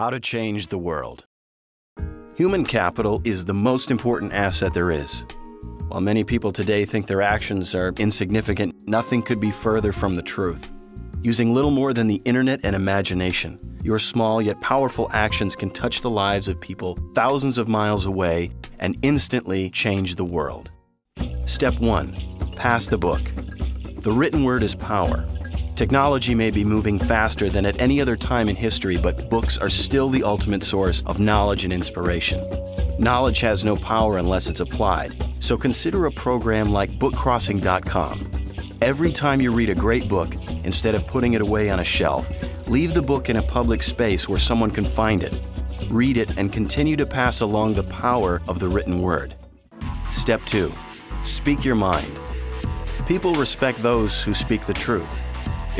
How to change the world. Human capital is the most important asset there is. While many people today think their actions are insignificant, nothing could be further from the truth. Using little more than the internet and imagination, your small yet powerful actions can touch the lives of people thousands of miles away and instantly change the world. Step 1. Pass the book. The written word is power. Technology may be moving faster than at any other time in history, but books are still the ultimate source of knowledge and inspiration. Knowledge has no power unless it's applied, so consider a program like bookcrossing.com. Every time you read a great book, instead of putting it away on a shelf, leave the book in a public space where someone can find it. Read it and continue to pass along the power of the written word. Step 2. Speak your mind. People respect those who speak the truth.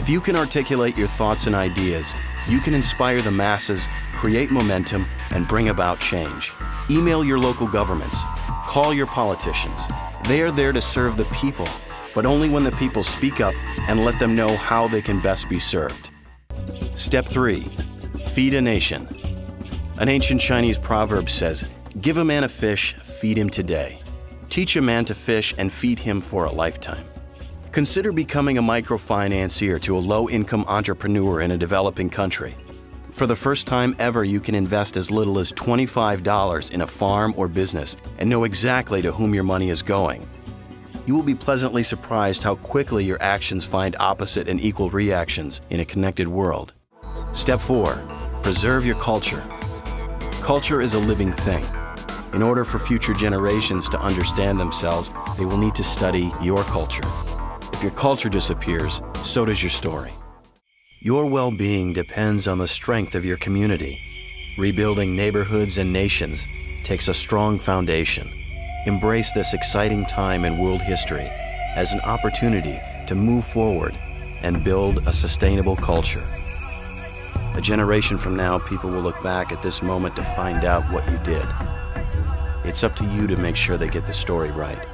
If you can articulate your thoughts and ideas, you can inspire the masses, create momentum, and bring about change. Email your local governments. Call your politicians. They are there to serve the people, but only when the people speak up and let them know how they can best be served. Step 3. Feed a nation. An ancient Chinese proverb says, Give a man a fish, feed him today. Teach a man to fish and feed him for a lifetime. Consider becoming a microfinancier to a low-income entrepreneur in a developing country. For the first time ever, you can invest as little as $25 in a farm or business and know exactly to whom your money is going. You will be pleasantly surprised how quickly your actions find opposite and equal reactions in a connected world. Step 4. Preserve your culture. Culture is a living thing. In order for future generations to understand themselves, they will need to study your culture. If your culture disappears, so does your story. Your well being depends on the strength of your community. Rebuilding neighborhoods and nations takes a strong foundation. Embrace this exciting time in world history as an opportunity to move forward and build a sustainable culture. A generation from now, people will look back at this moment to find out what you did. It's up to you to make sure they get the story right.